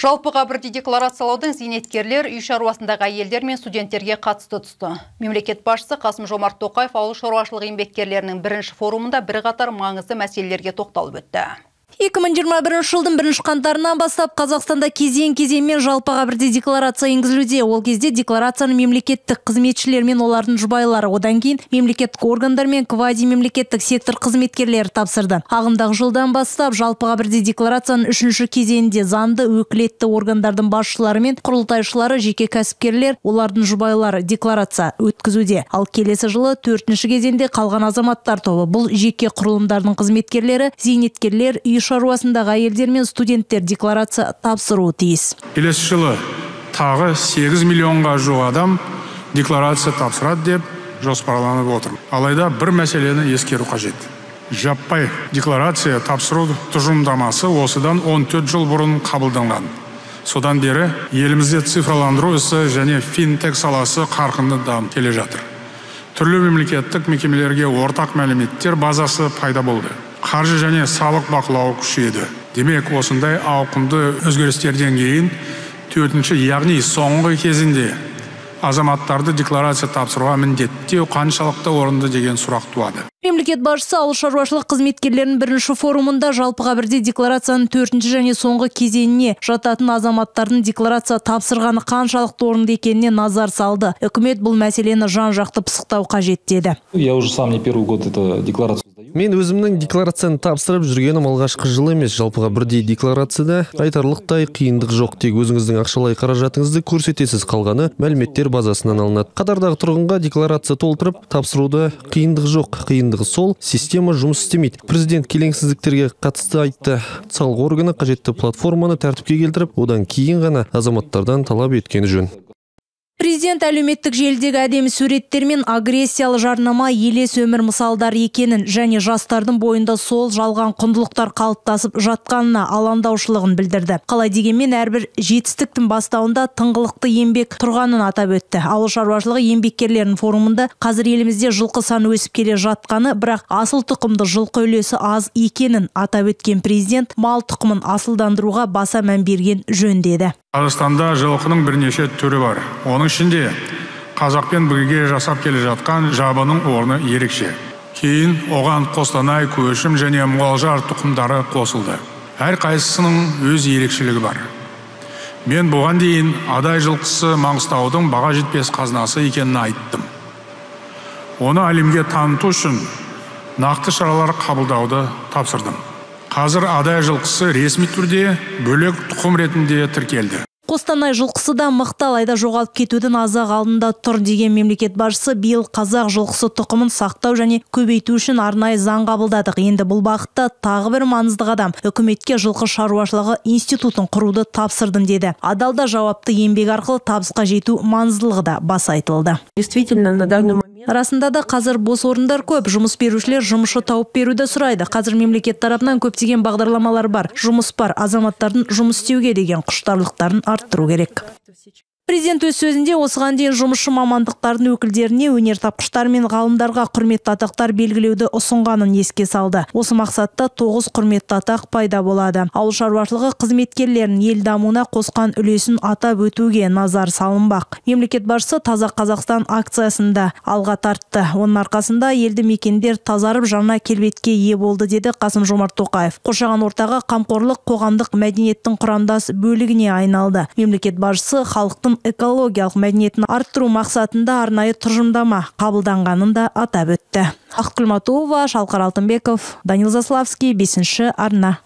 Жалпыға бірдей декларациялаудың зейнеткерлер, үй шаруасындағы әйелдер мен студенттерге қатысты түсті. Мемлекет басшысы Қасым Жомарт Тоқаев ауыл шаруашылығы еңбеккерлерінің бірінші форумында бірқатар маңызды мәселелерге тоқталып өтті. 2021 жылдың бірінші қаңтарынан бастап Қазақстанда кезең кезеңмен жалпыға бірдей декларация енгізілуде. Ол кезде декларацияны мемлекеттік қызметшілер мен олардың жұбайлары, одан кейін мемлекеттік органдар мен квази мемлекеттік сектор қызметкерлері тапсырды. Ағымдағы жылдан бастап жалпыға бірдей декларацияның үшінші кезеңінде заңды өкілетті органдардың басшылары мен құрылтайшылары, жеке кәсіпкерлер, олардың жұбайлары декларация өткізуде. Ал келесі жылы төртінші кезеңде қалған азаматтар тобы бұл жеке құрылымдардың қызметкерлері, зейнеткерлер, үй шаруасындағы әйелдер мен студенттер декларация тапсыруы тиіс. Келесі жылы тағы 8 миллионға жуық адам декларация тапсырады деп жоспарланып отыр. Алайда бір мәселені ескеру қажет. Жаппай декларация тапсыру тұжырымдамасы осыдан 14 жыл бұрын қабылданған. Содан бері елімізде цифрландыру ісі және финтек саласы қарқынды дамып келе жатыр. Түрлі мемлекеттік мекемелерге ортақ мәліметтер базасы пайда болды. Қаржы және салық бақылауы күшейді демек осындай ауқымды өзгерістерден кейін төртінші яғни соңғы кезінде азаматтарды декларация тапсыруға міндеттеу қаншалықты орынды деген сұрақ туады. Мемлекет басшысы ауыл шаруашылық қызметкерлерінің бірінші форумында жалпыға бірдей декларацияның төртінші және соңғы кезеңіне жататын азаматтардың декларация тапсырғаны қаншалықты орынды екеніне назар салды. Үкімет бұл мәселені жан жақты пысықтау қажет деді. Я уже сам не первый год эту декларацию мен өзімнің декларацияны тапсырып жүргенім алғашқы жыл емес жалпыға бірдей декларацияда айтарлықтай қиындық жоқ. Тек өзіңіздің ақшалай қаражатыңызды көрсетесіз қалғаны мәліметтер базасынан алынады. Қатардағы тұрғынға декларация толтырып тапсыруда қиындық жоқ. Қиындығы сол система жұмыс істемейді. Президент келеңсіздіктерге қатысты айтты. Салық органы қажетті платформаны тәртіпке келтіріп одан кейін ғана азаматтардан талап еткені жөн. Президент әлеуметтік желідегі әдемі суреттер мен агрессиялы жарнама елес өмір мысалдары екенін және жастардың бойында сол жалған құндылықтар қалыптасып жатқанына алаңдаушылығын білдірді. Қалай дегенмен әрбір жетістіктің бастауында тыңғылықты еңбек тұрғанын атап өтті. Ауыл шаруашылығы еңбеккерлерінің форумында қазір елімізде жылқы саны өсіп келе жатқаны бірақ асыл тұқымды жылқы үлесі аз екенін атап өткен президент мал тұқымын асылдандыруға баса мән берген жөн деді. Қазақстанда жылқының бірнеше түрі бар. Оның ішінде қазақпен бірге жасап келе жатқан жабының орны ерекше. Кейін оған қостанай көшім және мұғалжар тұқымдары қосылды. Әр қайсысының өз ерекшелігі бар. Мен бұған дейін адай жылқысы маңғыстаудың баға жетпес қазынасы екенін айттым. Оны әлемге таныту үшін нақты шаралар қабылдауды тапсырдым. Қазір адай жылқысы ресми түрде бөлек тұқым ретінде тіркелді. Қостанай жылқысы да мықты алайда жоғалып кетудің азақ алдында тұр деген мемлекет басшысы биыл қазақ жылқысы тұқымын сақтау және көбейту үшін арнайы заң қабылдадық. Енді бұл бағытта тағы бір маңызды қадам үкіметке жылқы шаруашылығы институтын құруды тапсырдым деді. Адалда жауапты еңбек арқылы табысқа жету маңыздылығы да баса айтылды. Действительно на данный расында да қазір бос орындар көп. Жұмыс берушілер жұмысшы тауып беруді сұрайды. Қазір мемлекет тарапынан көптеген бағдарламалар бар. Жұмыс бар азаматтардың жұмыс істеуге деген құштарлықтарын арттыру керек. Президент өз сөзінде осыған дейін жұмысшы мамандықтардың өкілдеріне өнертапқыштар мен ғалымдарға құрметті атақтар белгілеуді ұсынғанын еске салды. Осы мақсатта тоғыз құрметті атақ пайда болады. Ауыл шаруашылығы қызметкерлерінің ел дамуына қосқан үлесін атап өтуге назар салынбақ. Мемлекет басшысы таза қазақстан акциясында алға тартты. Оның арқасында елді мекендер тазарып жаңа келбетке ие болды деді қасым жомарт тоқаев. Қоршаған ортаға қамқорлық қоғамдық мәдениеттің құрамдас бөлігіне айналды. Мемлекет басшысы халықтың экологиялық мәдениетін арттыру мақсатында арнайы тұжырымдама қабылданғанын да атап өтті. Ақгүл матуова шалқар алтынбеков данил заславский бесінші арна.